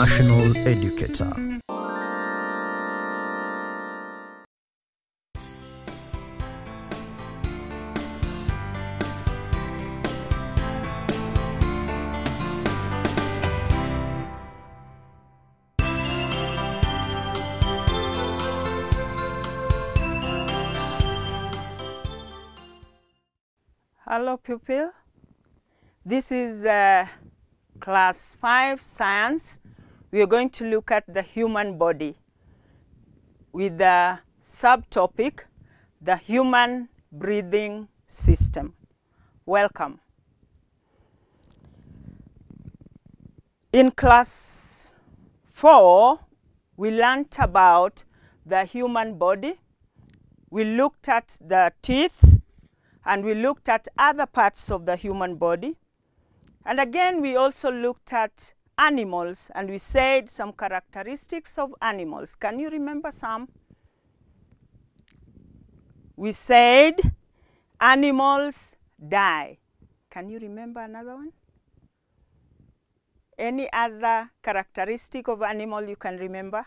national educator. Hello pupil. This is uh, class 5 science. We are going to look at the human body with the subtopic the human breathing system. Welcome. In class 4 we learnt about the human body. We looked at the teeth and we looked at other parts of the human body. And again, we also looked at animals and we said some characteristics of animals. Can you remember some? We said animals die. Can you remember another one? Any other characteristic of animal you can remember?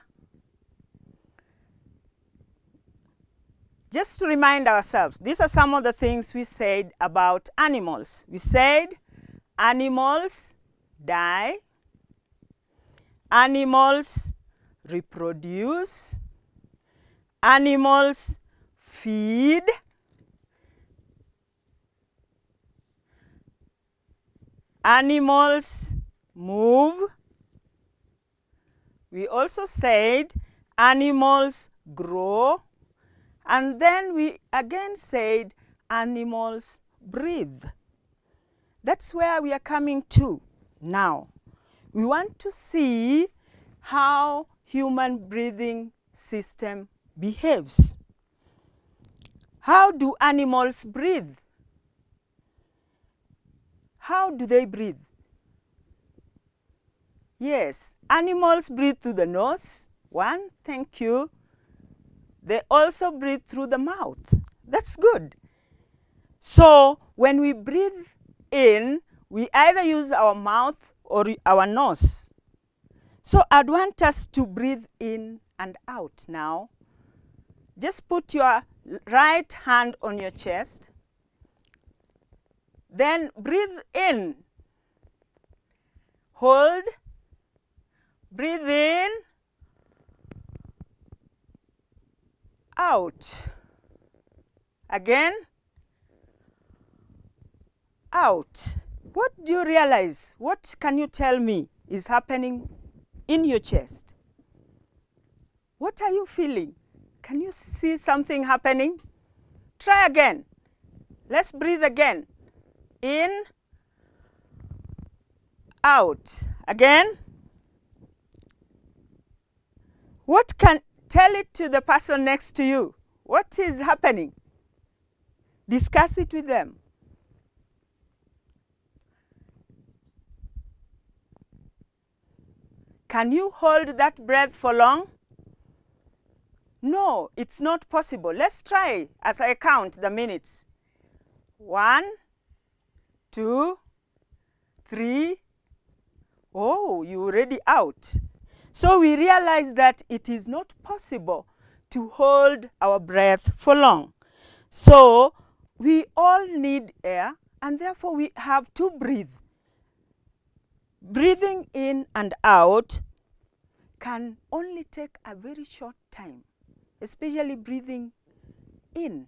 just to remind ourselves, these are some of the things we said about animals. We said animals die, animals reproduce, animals feed, animals move. We also said animals grow, and then we again said animals breathe. That's where we are coming to now. We want to see how human breathing system behaves. How do animals breathe? How do they breathe? Yes, animals breathe through the nose. One, thank you. They also breathe through the mouth. That's good. So when we breathe in, we either use our mouth or our nose. So I'd want us to breathe in and out now. Just put your right hand on your chest. Then breathe in. Hold. Breathe in. out. Again, out. What do you realize? What can you tell me is happening in your chest? What are you feeling? Can you see something happening? Try again. Let's breathe again. In, out. Again. What can Tell it to the person next to you. What is happening? Discuss it with them. Can you hold that breath for long? No, it's not possible. Let's try as I count the minutes. One, two, three. Oh, you already out. So we realize that it is not possible to hold our breath for long. So we all need air and therefore we have to breathe. Breathing in and out can only take a very short time, especially breathing in.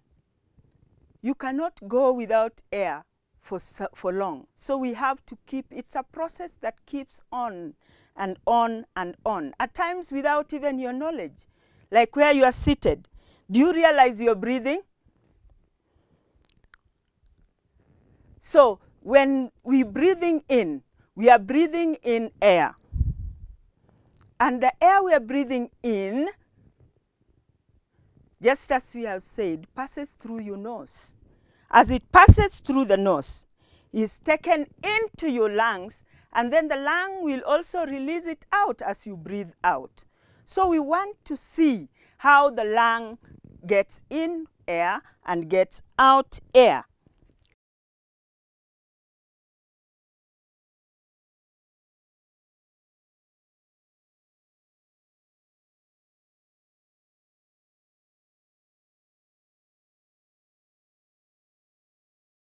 You cannot go without air for, for long. So we have to keep, it's a process that keeps on and on and on, at times without even your knowledge. Like where you are seated. Do you realize you're breathing? So when we're breathing in, we are breathing in air. And the air we are breathing in, just as we have said, passes through your nose. As it passes through the nose, is taken into your lungs and then the lung will also release it out as you breathe out. So we want to see how the lung gets in air and gets out air.